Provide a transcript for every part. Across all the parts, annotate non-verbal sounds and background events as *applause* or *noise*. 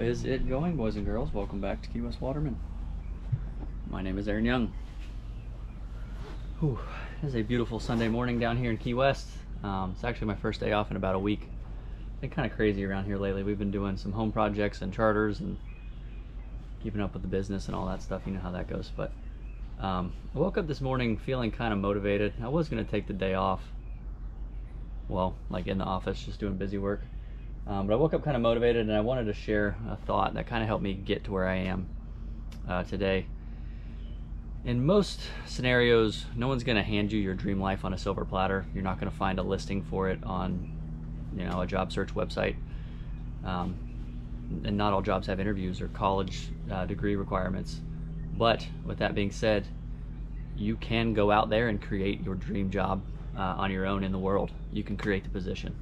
is it going, boys and girls? Welcome back to Key West Waterman. My name is Aaron Young. Whew, it is a beautiful Sunday morning down here in Key West. Um, it's actually my first day off in about a week. It's been kind of crazy around here lately. We've been doing some home projects and charters and keeping up with the business and all that stuff. You know how that goes. But um, I woke up this morning feeling kind of motivated. I was going to take the day off. Well, like in the office, just doing busy work. Um, but I woke up kind of motivated and I wanted to share a thought that kind of helped me get to where I am uh, today. In most scenarios, no one's going to hand you your dream life on a silver platter. You're not going to find a listing for it on, you know, a job search website. Um, and not all jobs have interviews or college uh, degree requirements. But with that being said, you can go out there and create your dream job uh, on your own in the world. You can create the position.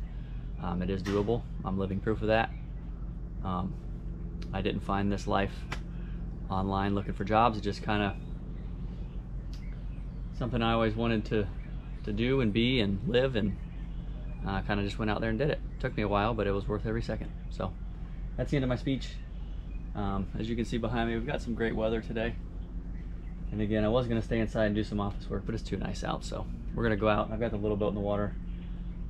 Um, it is doable. I'm living proof of that. Um, I didn't find this life online looking for jobs. It just kind of something I always wanted to to do and be and live, and uh, kind of just went out there and did it. Took me a while, but it was worth every second. So that's the end of my speech. Um, as you can see behind me, we've got some great weather today. And again, I was going to stay inside and do some office work, but it's too nice out, so we're going to go out. I've got the little boat in the water.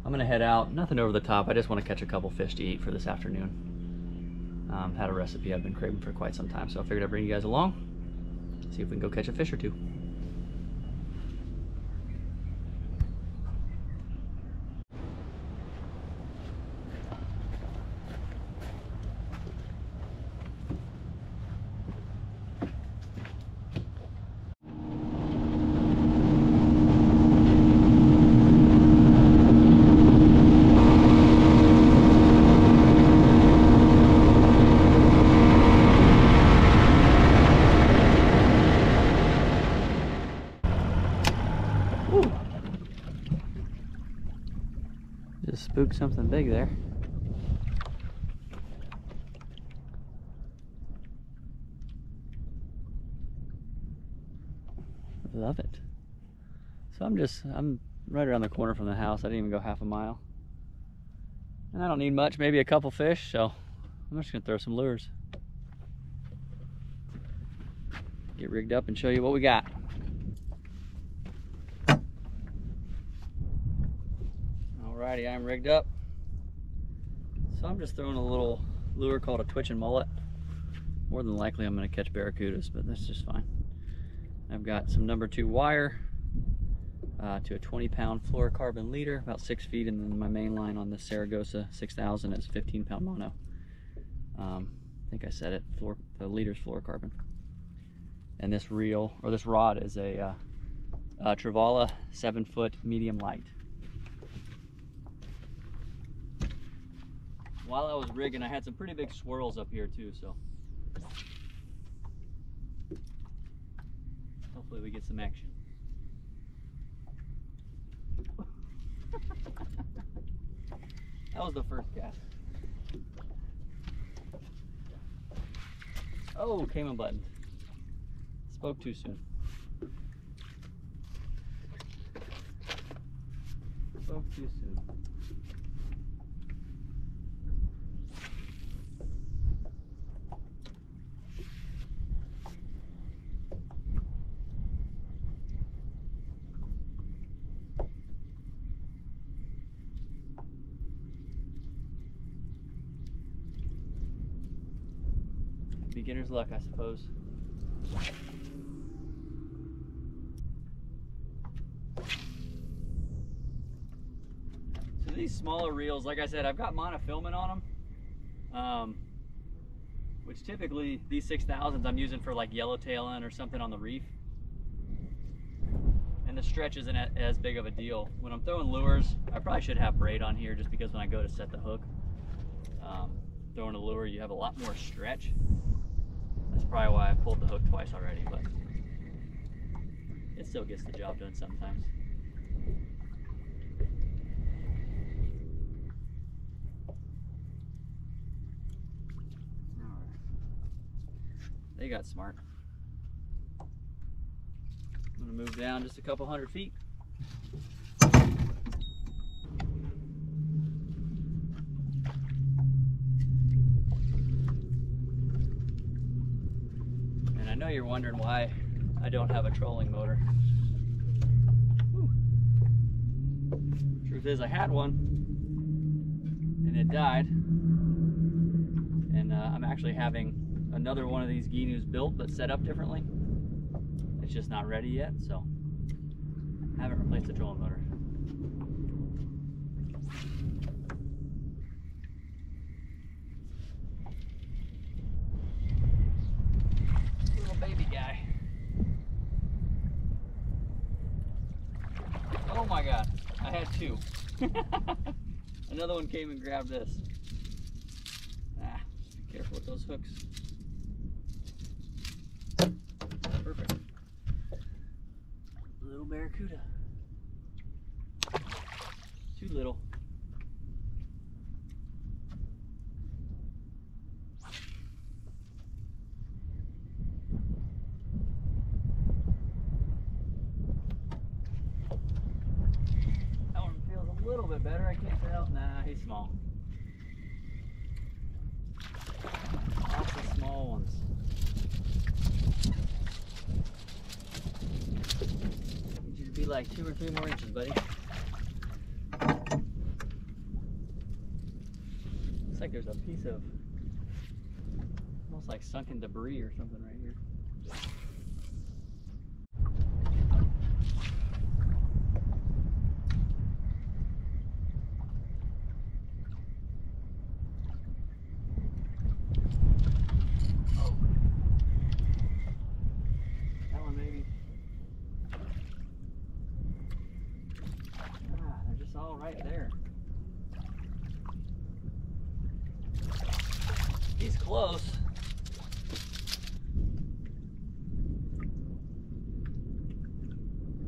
I'm gonna head out, nothing over the top. I just want to catch a couple fish to eat for this afternoon. Um, had a recipe I've been craving for quite some time, so I figured I'd bring you guys along, see if we can go catch a fish or two. Just spooked something big there. Love it. So I'm just, I'm right around the corner from the house. I didn't even go half a mile. And I don't need much, maybe a couple fish, so I'm just gonna throw some lures. Get rigged up and show you what we got. Alrighty, I'm rigged up. So I'm just throwing a little lure called a twitching mullet. More than likely I'm gonna catch barracudas, but that's just fine. I've got some number two wire uh, to a 20 pound fluorocarbon leader, about six feet, and then my main line on the Saragosa 6000 is 15 pound mono. Um, I think I said it, fluor the leader's fluorocarbon. And this reel, or this rod is a, uh, a Trevala seven foot medium light. while I was rigging, I had some pretty big swirls up here too, so hopefully we get some action. That was the first cast. Oh, came unbuttoned. Spoke too soon. Spoke too soon. Luck, I suppose. So these smaller reels, like I said, I've got monofilament on them. Um, which typically these 6000s I'm using for like yellowtailing or something on the reef. And the stretch isn't as big of a deal. When I'm throwing lures, I probably should have braid on here just because when I go to set the hook, um, throwing a lure, you have a lot more stretch. Probably why I pulled the hook twice already, but it still gets the job done sometimes. They got smart. I'm gonna move down just a couple hundred feet. Know you're wondering why I don't have a trolling motor. Whew. Truth is, I had one and it died. And uh, I'm actually having another one of these Gheenoes built but set up differently. It's just not ready yet, so I haven't replaced the trolling motor. Little baby guy. Oh my god, I had two. Another one came and grabbed this. Ah, be careful with those hooks. Perfect. Little barracuda. Too little. That one feels a little bit better. I can't tell. Nah, he's small. Lots of small ones. Need you to be like two or three more inches, buddy. Looks like there's a piece of almost like sunken debris or something right here. Oh. That one maybe. Ah, they're just all right there. He's close.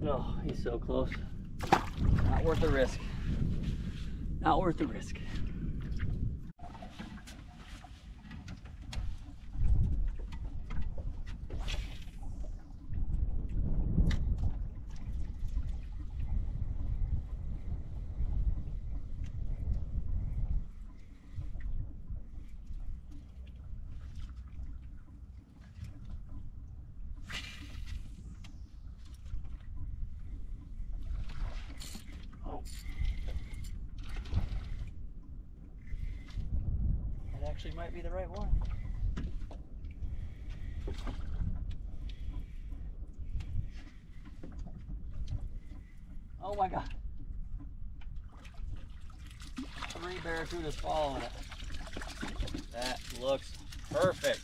Oh, he's so close. Not worth the risk. Not worth the risk. Oh. That actually might be the right one. Oh my god. Three barracudas following it. That looks perfect.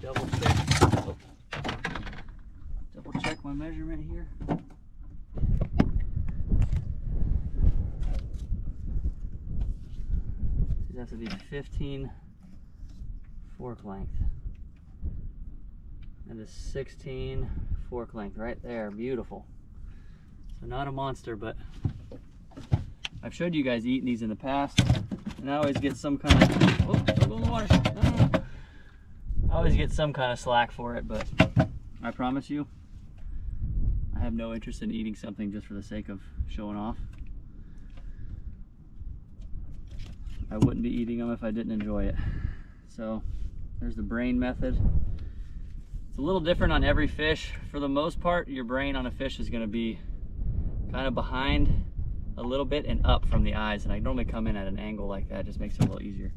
Double check. Double check my measurement here. Has to be 15 fork length. And a 16 fork length right there. Beautiful. So not a monster, but I've showed you guys eating these in the past. And I always get some kind of, oh, don't go in the water. Ah. I always get some kind of slack for it, but I promise you, I have no interest in eating something just for the sake of showing off. I wouldn't be eating them if I didn't enjoy it. So there's the brain method. It's a little different on every fish. For the most part, your brain on a fish is gonna be kind of behind a little bit and up from the eyes. And I normally come in at an angle like that, just makes it a little easier.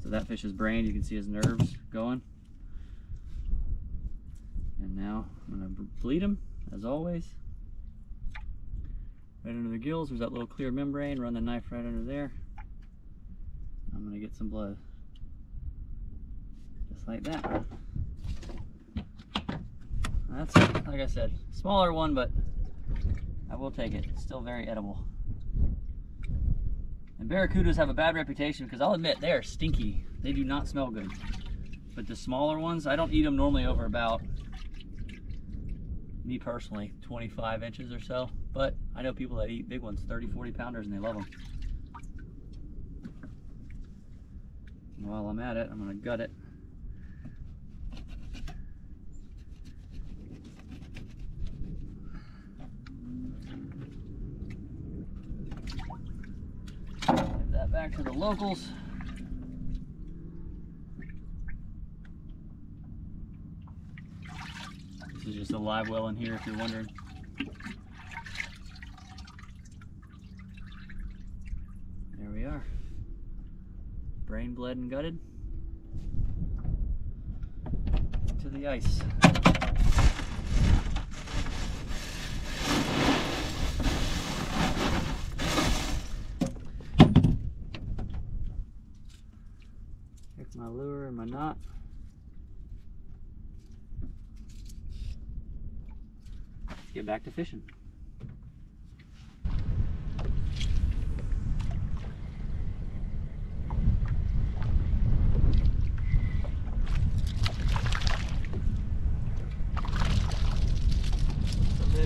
So that fish's brain, you can see his nerves going. And now I'm gonna bleed him, as always. Right under the gills, there's that little clear membrane. Run the knife right under there. Get some blood. Just like that. That's, like I said, smaller one, but I will take it. Still very edible. And barracudas have a bad reputation because I'll admit they are stinky. They do not smell good. But the smaller ones, I don't eat them normally over about, me personally, 25 inches or so. But I know people that eat big ones, 30, 40 pounders, and they love them. While I'm at it, I'm gonna gut it. Give that back to the locals. This is just a live well in here if you're wondering. Bled and gutted. To the ice. Here's my lure and my knot. Get back to fishing.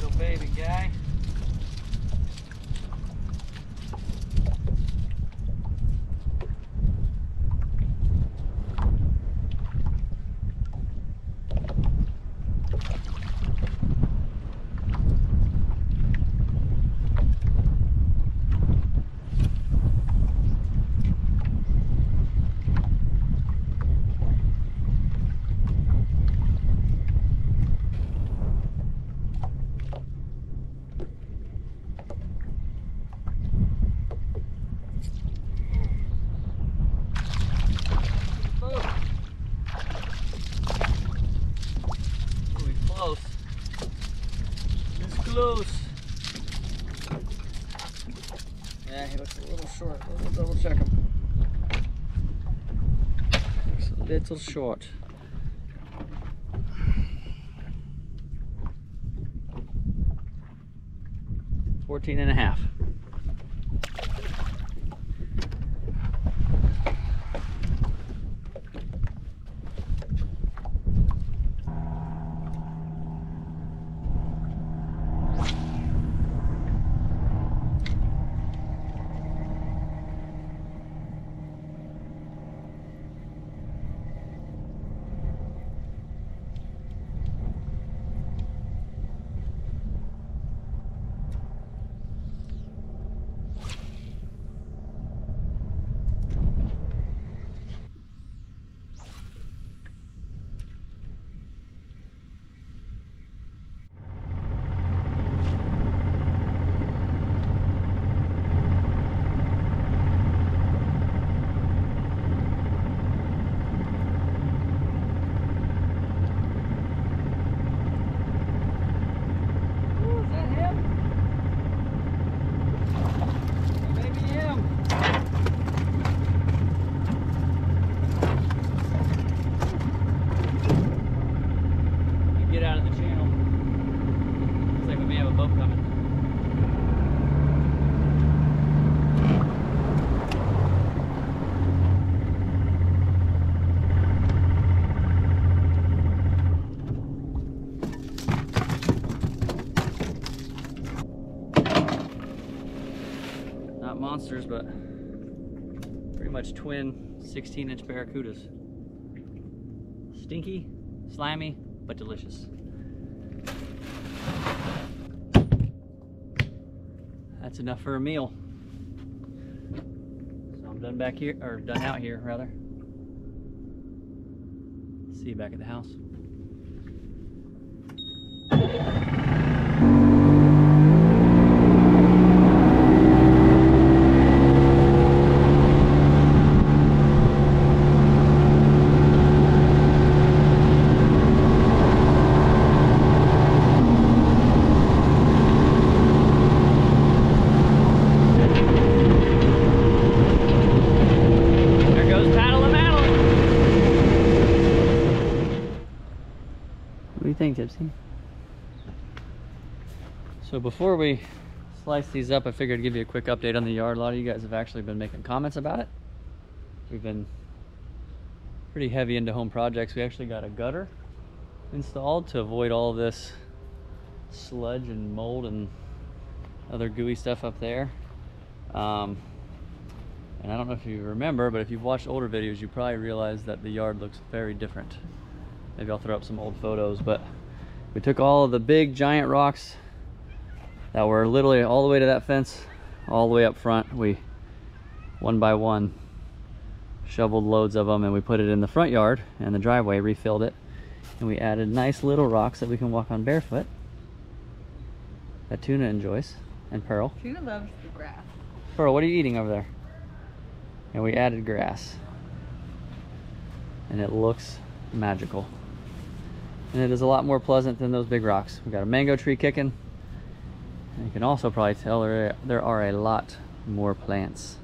Little baby guy. Boom. Really close. It's close. Yeah, he looks a Let's double check him. Looks a little short. Fourteen and a half. Ooh, is that him? Maybe him. You Get out of the channel. Looks like we may have a boat coming. Not monsters, but pretty much twin 16 inch barracudas. Stinky, slimy, but delicious. That's enough for a meal. So I'm done back here, or done out here rather. See you back at the house. There goes paddle and paddle. Tipsy? So before we slice these up, I figured I'd give you a quick update on the yard. A lot of you guys have actually been making comments about it. We've been pretty heavy into home projects. We actually got a gutter installed to avoid all this sludge and mold and other gooey stuff up there. Um, and I don't know if you remember, but if you've watched older videos, you probably realize that the yard looks very different. Maybe I'll throw up some old photos, but we took all of the big giant rocks that were literally all the way to that fence, all the way up front. We, one by one, shoveled loads of them and we put it in the front yard and the driveway, refilled it. And we added nice little rocks that we can walk on barefoot. That Tuna enjoys. And Pearl. Tuna loves the grass. Pearl, what are you eating over there? And we added grass. And it looks magical. And it is a lot more pleasant than those big rocks. We've got a mango tree kicking. And you can also probably tell there, there are a lot more plants.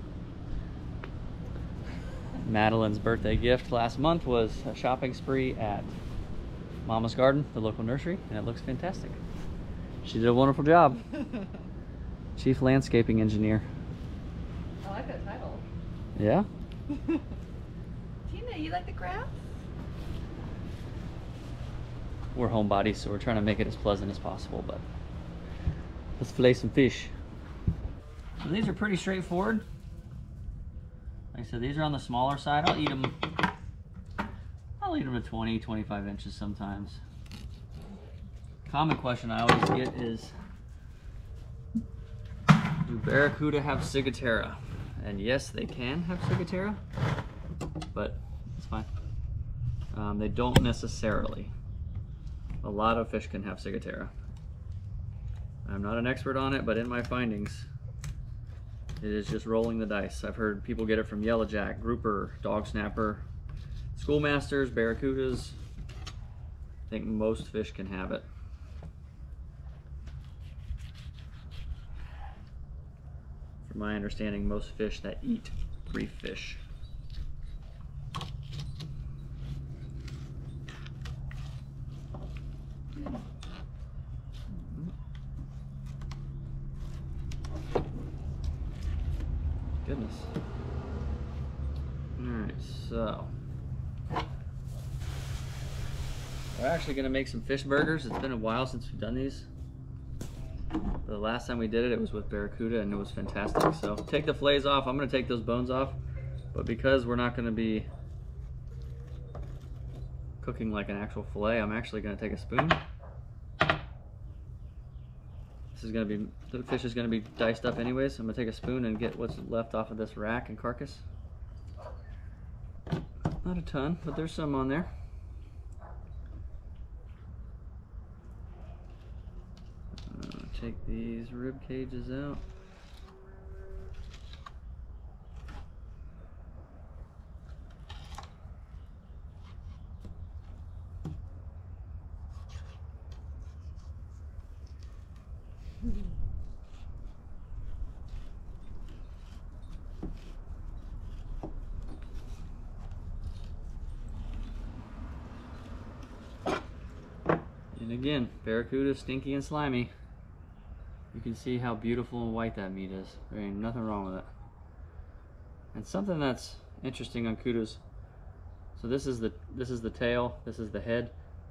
Madeleine's birthday gift last month was a shopping spree at Mama's Garden, the local nursery, and it looks fantastic. She did a wonderful job. *laughs* Chief Landscaping Engineer. I like that title. Yeah? *laughs* Tina, you like the grass? We're homebodies, so we're trying to make it as pleasant as possible, but let's fillet some fish. So these are pretty straightforward. Like I said, these are on the smaller side. I'll eat them. I'll eat them to 20, 25 inches sometimes. Common question I always get is, do barracuda have ciguatera? And yes, they can have ciguatera, but it's fine. Um, they don't necessarily. A lot of fish can have ciguatera. I'm not an expert on it, but in my findings, it is just rolling the dice. I've heard people get it from yellowjack, grouper, dog snapper, schoolmasters, barracudas. I think most fish can have it. From my understanding, most fish that eat reef fish. Goodness. Alright, so. We're actually going to make some fish burgers. It's been a while since we've done these. The last time we did it, it was with Barracuda and it was fantastic. So take the fillets off. I'm going to take those bones off. But because we're not going to be cooking like an actual fillet, I'm actually going to take a spoon. Is going to be, the fish is going to be diced up anyways. I'm to take a spoon and get what's left off of this rack and carcass. Not a ton, but there's some on there. Uh, take these rib cages out. And again, barracuda, stinky and slimy. You can see how beautiful and white that meat is. There ain't nothing wrong with it. And something that's interesting on kudas. So this is the this is the tail, this is the head.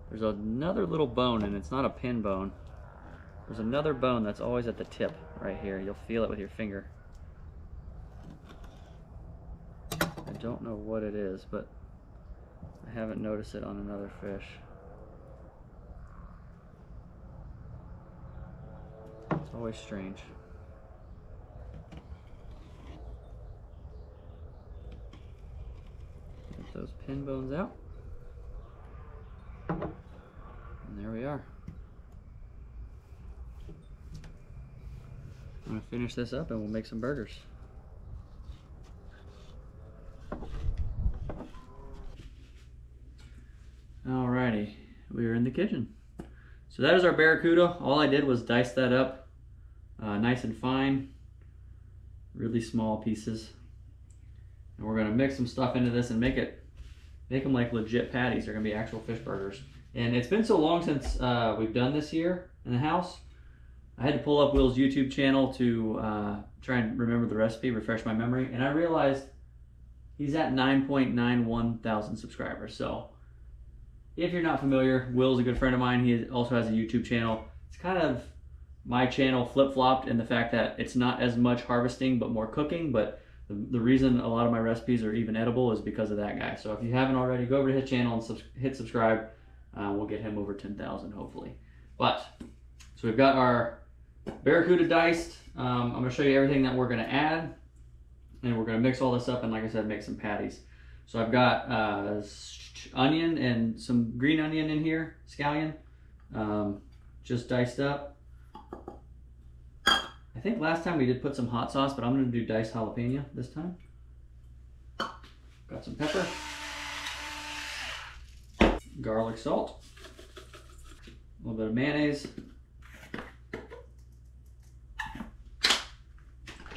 There's another little bone and it's not a pin bone. There's another bone that's always at the tip right here. You'll feel it with your finger. I don't know what it is, but I haven't noticed it on another fish. Always strange. Get those pin bones out. And there we are. I'm gonna finish this up and we'll make some burgers. Alrighty, we are in the kitchen. So that is our barracuda. All I did was dice that up uh, nice and fine, really small pieces. And we're gonna mix some stuff into this and make it, make them like legit patties. They're gonna be actual fish burgers. And it's been so long since uh, we've done this here in the house. I had to pull up Will's YouTube channel to uh, try and remember the recipe, refresh my memory, and I realized he's at 9.91 thousand subscribers. So if you're not familiar, Will's a good friend of mine. He also has a YouTube channel. It's kind of my channel flip-flopped in the fact that it's not as much harvesting but more cooking, but the, the reason a lot of my recipes are even edible is because of that guy. So if you haven't already, go over to his channel and sub hit subscribe. Uh, we'll get him over 10,000 hopefully. But, so we've got our Barracuda diced. Um, I'm to show you everything that we're going to add. And we're going to mix all this up and like I said, make some patties. So I've got uh, onion and some green onion in here, scallion, um, just diced up. I think last time we did put some hot sauce, but I'm gonna do diced jalapeno this time. Got some pepper, garlic salt, a little bit of mayonnaise.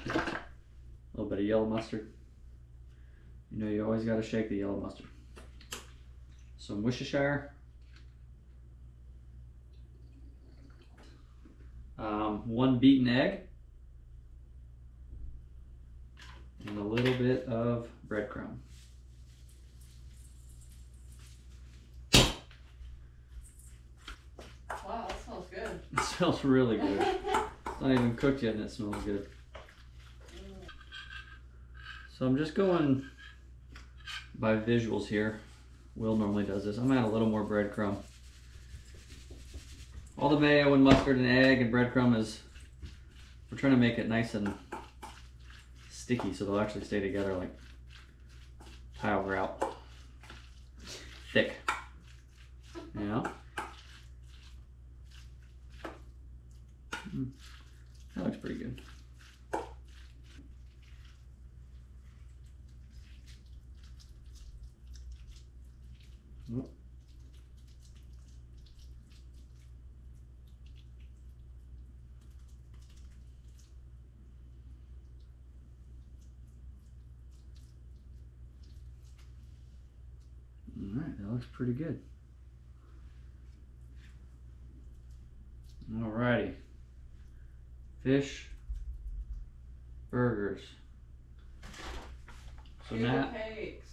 A little bit of yellow mustard. You know, you always got to shake the yellow mustard. Some Worcestershire. Um, one beaten egg. And a little bit of breadcrumb. Wow, that smells good. *laughs* It smells really good. *laughs* It's not even cooked yet and it smells good. So I'm just going by visuals here. Will normally does this. I'm gonna add a little more breadcrumb. All the mayo and mustard and egg and breadcrumb is, we're trying to make it nice and sticky so they'll actually stay together like tile grout. Thick. You know? Mm. That looks pretty good. Oop. All right, that looks pretty good. All righty. Fish burgers. So Matt, cakes.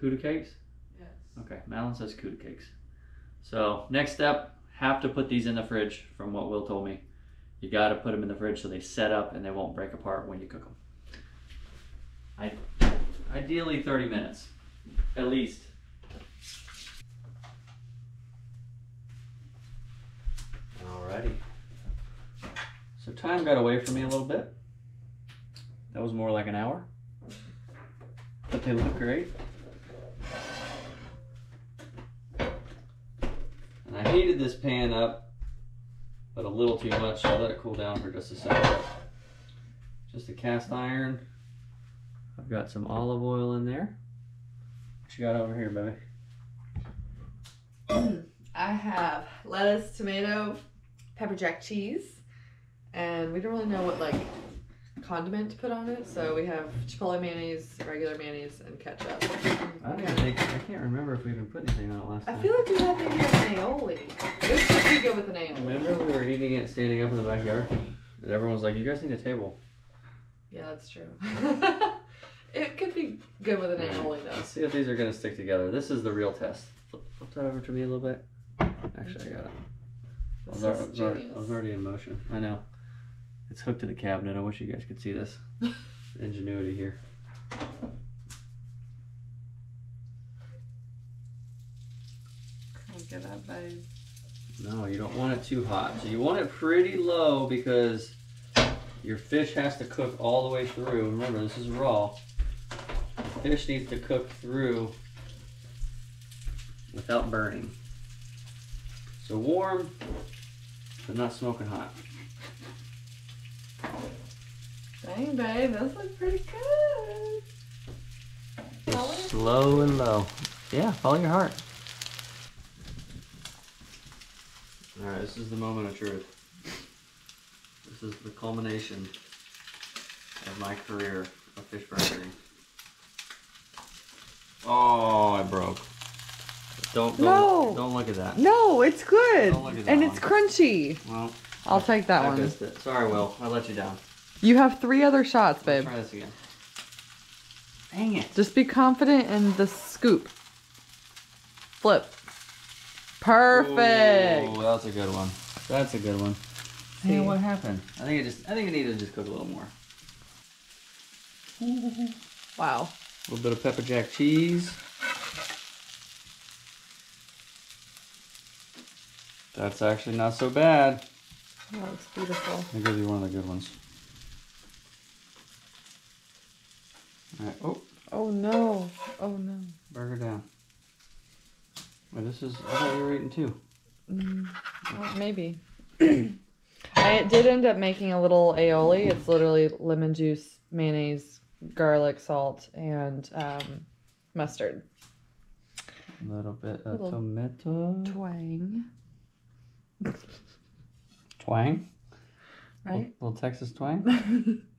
Cuda cakes? Yes. Okay, Madeleine says Cuda cakes. So next step, have to put these in the fridge. From what Will told me, you got to put them in the fridge so they set up and they won't break apart when you cook them. I, ideally 30 minutes, at least. Alrighty. So time got away from me a little bit. That was more like an hour. But they look great. And I heated this pan up, but a little too much, so I let it cool down for just a second. Just a cast iron. I've got some olive oil in there. What you got over here, baby? *clears throat* I have lettuce, tomato, pepper jack cheese, and we don't really know what like condiment to put on it. So we have chipotle mayonnaise, regular mayonnaise, and ketchup. I don't think I can't remember if we even put anything on it last time. I time. feel like we had maybe an aioli. This should be good with an aioli. Remember we were eating it standing up in the backyard? And everyone was like, "You guys need a table." Yeah, that's true. *laughs* it could be good with an aioli though. Let's see if these are gonna stick together. This is the real test. Flip, flip that over to me a little bit. Actually, I got it. I was, This is already, genius. I was already in motion. I know. It's hooked to the cabinet. I wish you guys could see this *laughs* ingenuity here. Can't get that babe. No, you don't want it too hot. So you want it pretty low because your fish has to cook all the way through. Remember, this is raw. Fish needs to cook through without burning. So warm, but not smoking hot. Dang, babe, this looks pretty good. Slow and low. Yeah, follow your heart. Alright, this is the moment of truth. This is the culmination of my career of fish burgering. Oh, I broke. Don't don't, No. don't look at that. No, it's good. Don't look at that And it's crunchy. Well, I'll take that I one. missed it. Sorry, Will. I let you down. You have three other shots, babe. try this again. Dang it. Just be confident in the scoop. Flip. Perfect. Ooh, that's a good one. That's a good one. See. Yeah, what happened? I think it just I think it needed to just cook a little more. Wow. A little bit of pepper jack cheese. That's actually not so bad. That looks beautiful. I'll give you one of the good ones. Alright, oh, Oh no. Oh no. burger down. Well, this is. I thought you were eating two. Mm, well, maybe. *clears throat* I did end up making a little aioli. It's literally lemon juice, mayonnaise, garlic, salt, and um, mustard. A little bit of Little tomato. Twang. *laughs* Twang. Right? Little, little Texas twang. *laughs*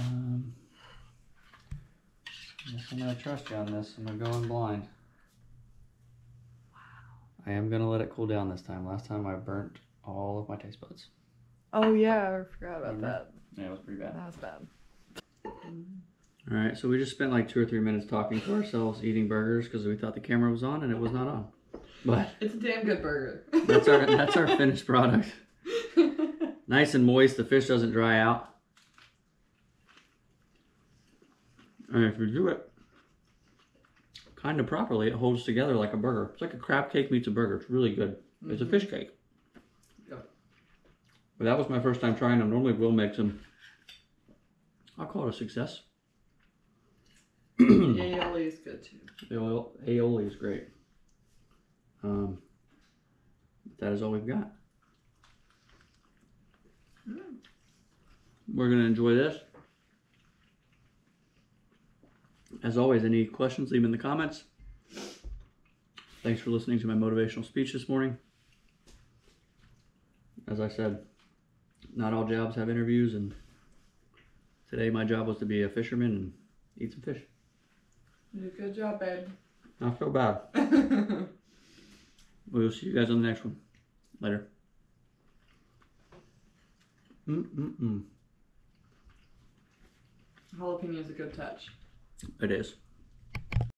Um, I guess I'm gonna trust you on this. I'm gonna go in blind. Wow. I am gonna let it cool down this time. Last time I burnt all of my taste buds. oh yeah, I forgot about Remember? that. Yeah, it was pretty bad. That was bad. All right, so we just spent like two or three minutes talking to ourselves, eating burgers because we thought the camera was on and it was not on. But It's a damn good burger. that's our that's our *laughs* finished product. Nice and moist. The fish doesn't dry out. And if you do it kind of properly, it holds together like a burger. It's like a crab cake meets a burger. It's really good. It's a mm-hmm. fish cake. Yeah. But that was my first time trying them. Normally, Will makes them. I'll call it a success. *clears throat* Aioli is good too. The aioli is great. Um, that is all we've got. We're gonna enjoy this. As always, any questions, leave them in the comments. Thanks for listening to my motivational speech this morning. As I said, not all jobs have interviews, and today my job was to be a fisherman and eat some fish. You did a good job, babe. I feel bad. *laughs* We'll see you guys on the next one. Later. Mm-mm-mm. Jalapeno is a good touch. It is.